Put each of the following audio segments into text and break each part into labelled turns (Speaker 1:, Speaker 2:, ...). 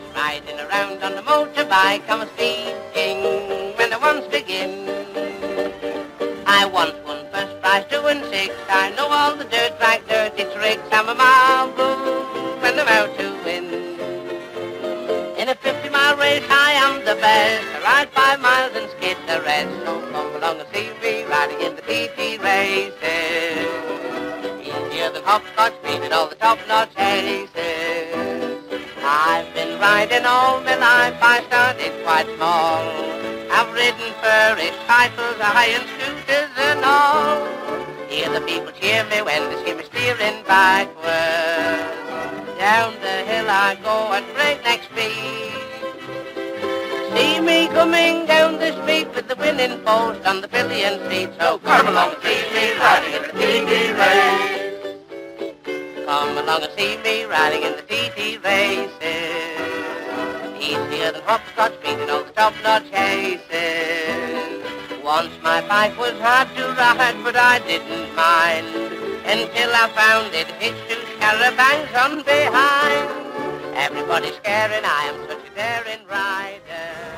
Speaker 1: kids riding around on the motorbike. I'm speeding when the ones begin. I once won first prize, two and six. I know all the dirt like dirty tricks. I'm a marvel when I'm out to win. In a 50-mile race, I am the best. I ride five miles and skid the rest. So come along and see me riding in the TT races. Easier than hopscotch, beating all the top-notch aces. Riding all my life. I started quite small. I've ridden furry titles, iron scooters and all. Hear the people cheer me when they see me steering backwards. Down the hill I go at breakneck speed. See me coming down the street with the winning post on the pillion seat. So come along and see me riding in the TT race. Come along and see me riding in the TT races. Easier than hopscotch, beating all the top-notch chases. Once my bike was hard to ride, but I didn't mind until I found it hitched to caravangs on behind. Everybody's scaring, I am such a daring rider.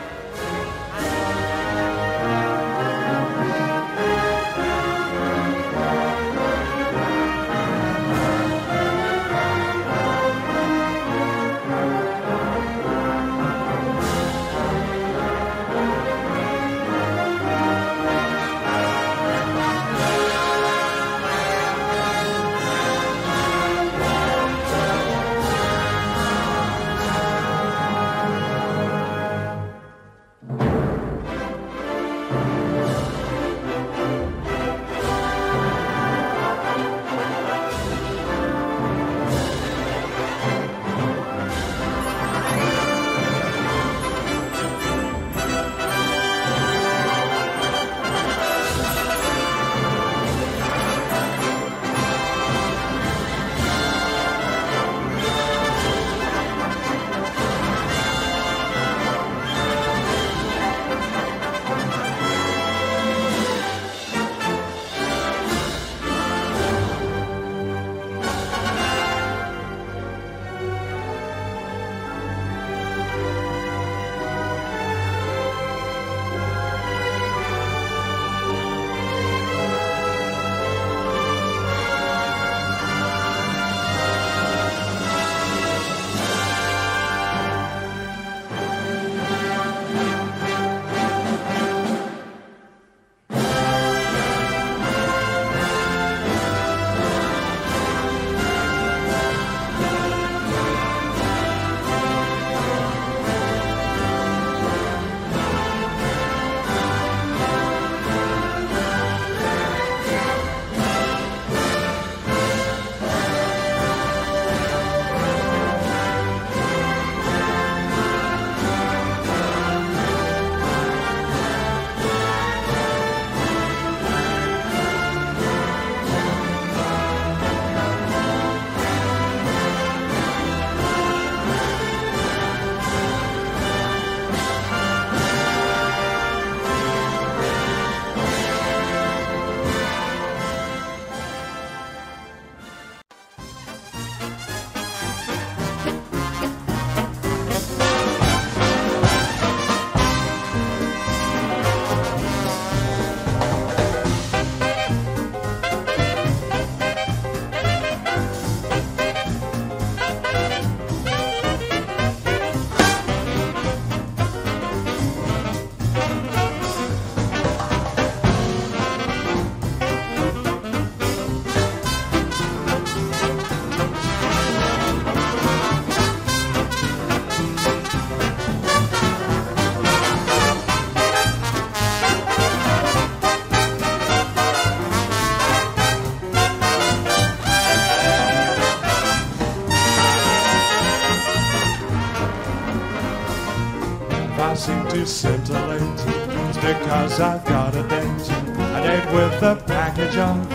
Speaker 2: To scintillate, it's because I've got a date. A date with a package of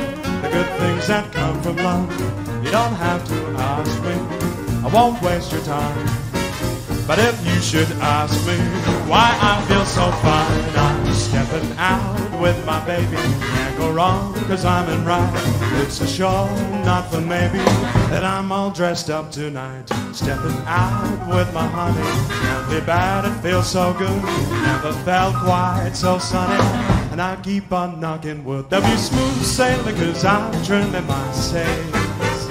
Speaker 2: the good things that come from love. You don't have to ask me, I won't waste your time. But if you should ask me why I feel so fine, I'm stepping out with my baby. Can't go wrong, cause I'm in right. It's a sure, not for maybe, that I'm all dressed up tonight. Stepping out with my honey. Can't be bad, it feels so good. Never felt quite so sunny. And I keep on knocking wood. There'll be smooth sailing, cause I'm trimming my sails.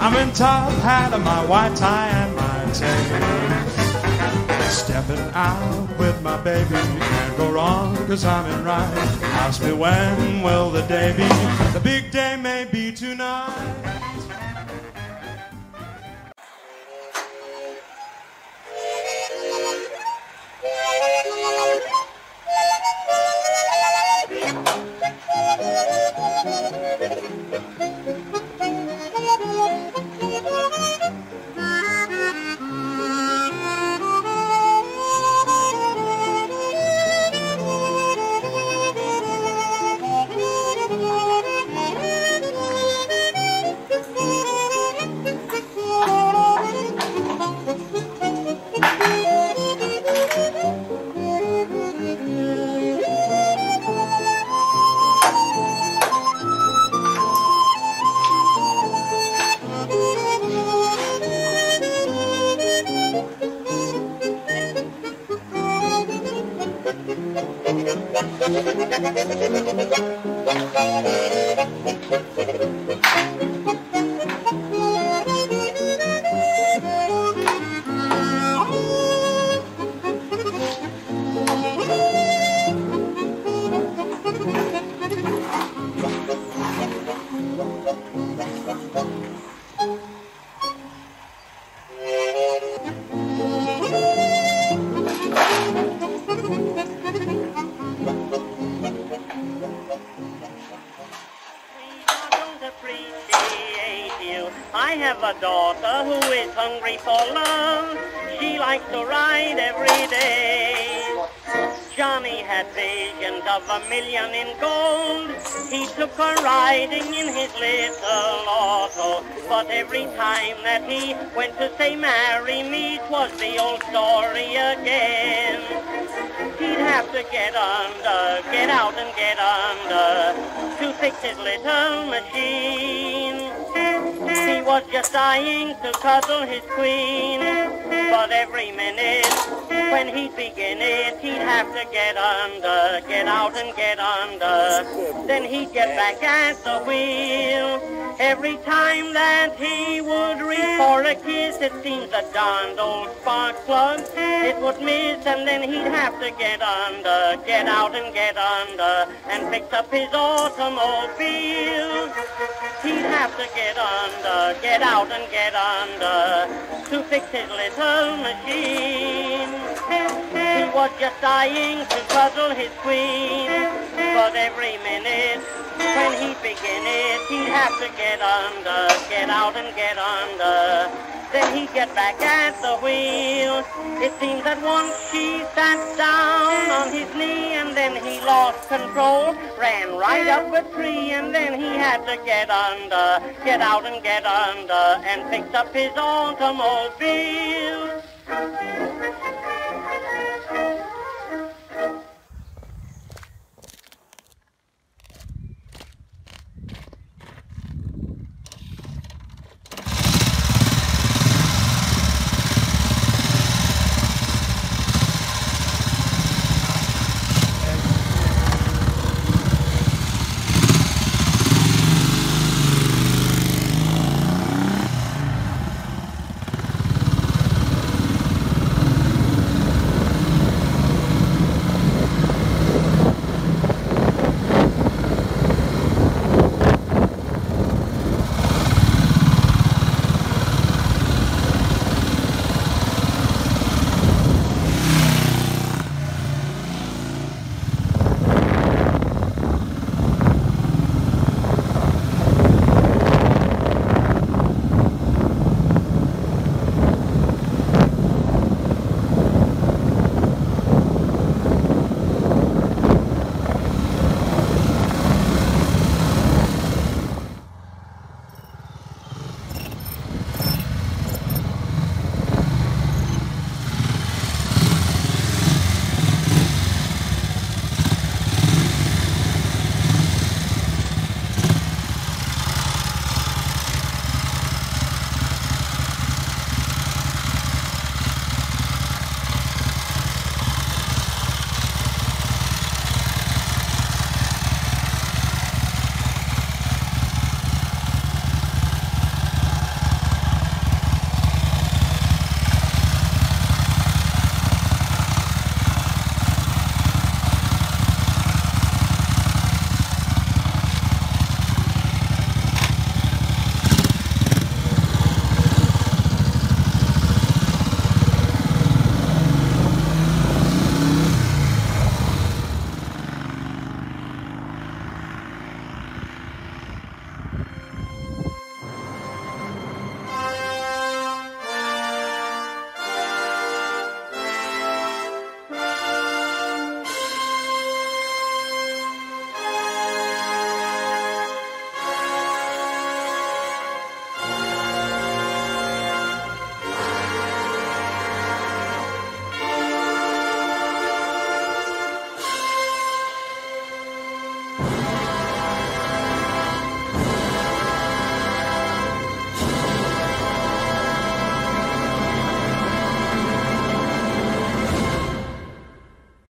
Speaker 2: I'm in top hat and my white tie and my tail. Stepping out with my baby, can't go wrong cause I'm in right. Ask me when will the day be? The big day may be tonight.
Speaker 3: Appreciate you. I have a daughter who is hungry for love. She likes to ride every day. Johnny had visions of a million in gold. He took her riding in his little auto. But every time that he went to say marry me, 'twas the old story again. Have to get under, get out and get under to fix his little machine. He was just dying to cuddle his queen, but every minute when he'd begin it, he'd have to get under, get out and get under. Then he'd get back at the wheel. Every time that he would reach for a kiss, it seems a darned old spark plug it would miss, and then he'd have to get under, get out and get under, and fix up his automobile. He'd have to get under, get out and get under, to fix his little machine. He was just dying to puzzle his queen, but every minute when he'd begin it, he'd have to get under, get out and get under. Then he'd get back at the wheel. It seems that once she sat down on his knee and then he lost control, ran right up a tree and then he had to get under, get out and get under and fix up his automobile.